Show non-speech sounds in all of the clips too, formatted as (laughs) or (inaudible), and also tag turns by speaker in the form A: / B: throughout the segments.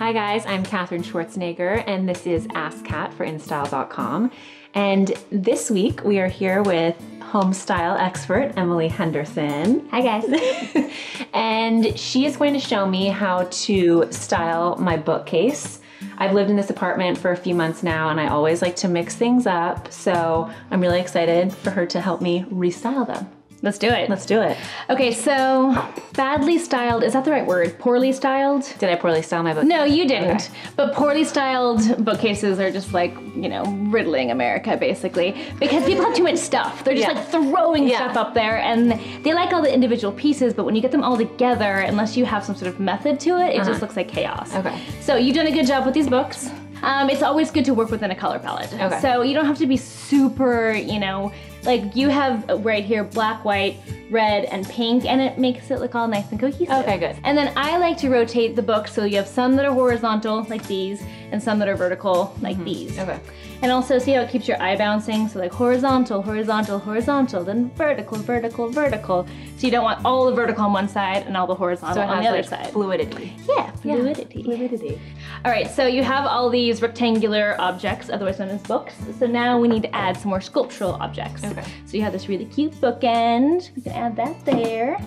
A: Hi guys, I'm Katherine Schwarzenegger and this is Ask Kat for InStyle.com. And this week we are here with home style expert Emily Henderson.
B: Hi guys. (laughs)
A: and she is going to show me how to style my bookcase. I've lived in this apartment for a few months now and I always like to mix things up. So I'm really excited for her to help me restyle them.
B: Let's do it.
A: Let's do it.
B: Okay, so badly styled, is that the right word? Poorly styled?
A: Did I poorly style my book?
B: No, you didn't. Okay. But poorly styled bookcases are just like, you know, riddling America basically. Because people have too much stuff. They're just yeah. like throwing yeah. stuff up there and they like all the individual pieces, but when you get them all together, unless you have some sort of method to it, it uh -huh. just looks like chaos.
A: Okay.
B: So you've done a good job with these books. Um, it's always good to work within a color palette.
A: Okay.
B: So you don't have to be super, you know, like you have right here black, white, red, and pink, and it makes it look all nice and cohesive.
A: Okay, good.
B: And then I like to rotate the book so you have some that are horizontal, like these, and some that are vertical, like mm -hmm. these.
A: Okay.
B: And also see how it keeps your eye bouncing? So like horizontal, horizontal, horizontal, then vertical, vertical, vertical. So you don't want all the vertical on one side and all the horizontal
A: so
B: on the other
A: like
B: side.
A: Fluidity.
B: Yeah, fluidity.
A: Yeah, fluidity.
B: All right, so you have all these rectangular objects, otherwise known as books. So now we need to add some more sculptural objects.
A: Okay.
B: So you have this really cute bookend. Can add that there.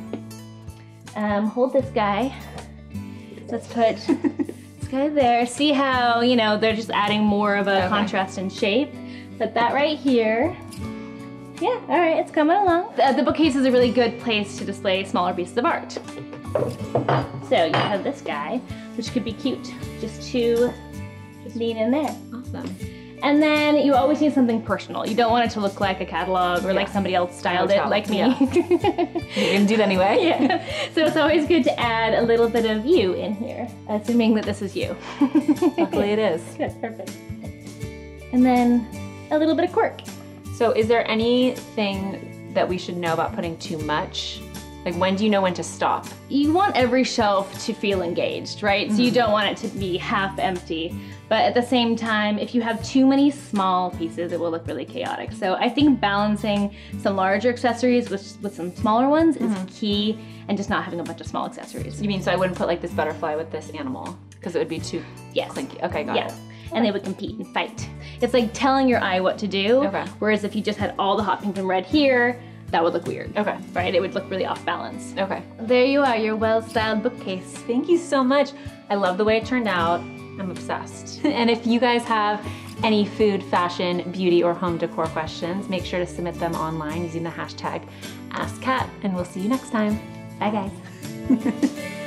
B: Um, hold this guy. Let's put (laughs) this guy there. See how, you know, they're just adding more of a okay. contrast in shape. Put that right here. Yeah, all right, it's coming along. The, the bookcase is a really good place to display smaller pieces of art. So you have this guy, which could be cute, just to just lean in there.
A: Awesome.
B: And then you always need something personal. You don't want it to look like a catalog or yeah. like somebody else styled it, like me.
A: Yeah. (laughs) you can do it anyway. (laughs)
B: Yeah. So it's always good to add a little bit of you in here, assuming that this is you. (laughs)
A: Luckily it is.
B: Good, perfect. And then a little bit of cork.
A: So is there anything that we should know about putting too much like when do you know when to stop?
B: You want every shelf to feel engaged, right? Mm -hmm. So you mm-hmm. don't want it to be half empty. But at the same time, if you have too many small pieces, it will look really chaotic. So I think balancing some larger accessories with, with some smaller ones mm -hmm. is mm-hmm. key and just not having a bunch of small accessories.
A: You mean so I wouldn't put like this butterfly with this animal? Because it would be too
B: yes.
A: clinky. Okay, got
B: yeah.
A: it.
B: And they would compete and fight. It's like telling your eye what to do.
A: Okay.
B: Whereas if you just had all the hot pink and red here, that would look weird.
A: Okay.
B: Right? It would look really off balance.
A: Okay.
B: There you are, your well-styled bookcase.
A: Thank you so much. I love the way it turned out. I'm obsessed. (laughs) and if you guys have any food, fashion, beauty, or home decor questions, make sure to submit them online using the hashtag AskKat, and we'll see you next time.
B: Bye guys. (laughs)